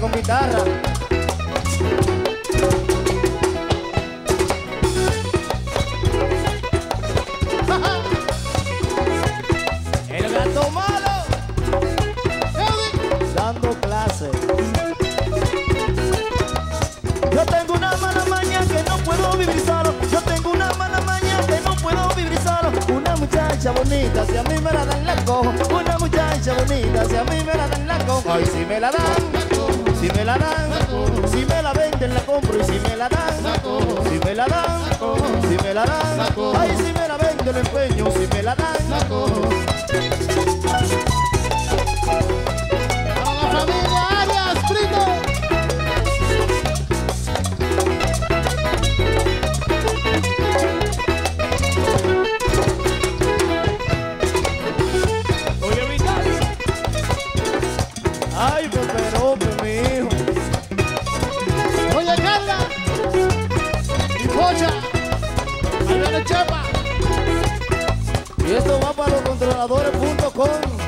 con guitarra. El gato malo, dando clase. Yo tengo una mala maña que no puedo vivir solo. Yo tengo una mala maña que no puedo vivir solo. Una muchacha bonita, si a mí me la dan la cojo. Una muchacha bonita, si a mí me la dan la cojo. Y si me la dan si me la dan, si me la venden la compro y si me la dan, si me la dan, si me la dan, ay, si me la venden la empeño, si me la dan. Chepa. Y esto va para los controladores.com.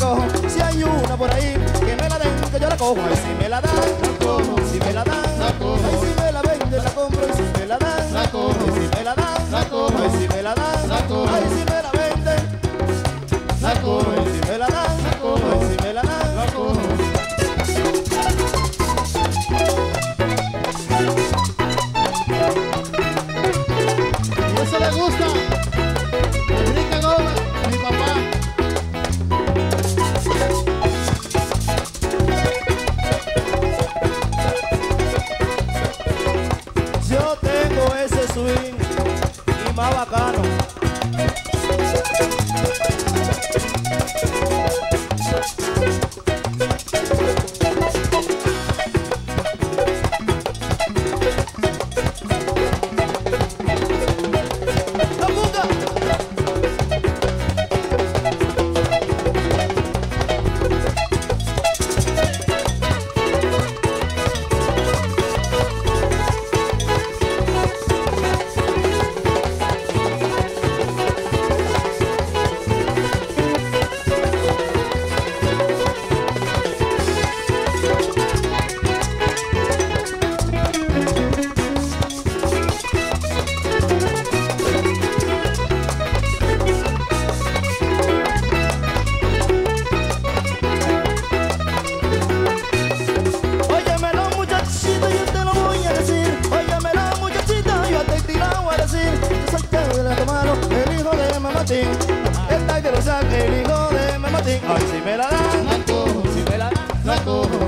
Cojo. Si hay una por ahí que me la den que yo la cojo. Ay, si me la dan, la cojo. Si me la dan, la cojo. Si me la venden la compro. Le gusta. Enrique Gómez, mi papá. Yo tengo ese swing y más bacano. Mamatín. El tal de los hijo de Mamatín. Ay, si me la dan, la cojo Si me la dan, la cojo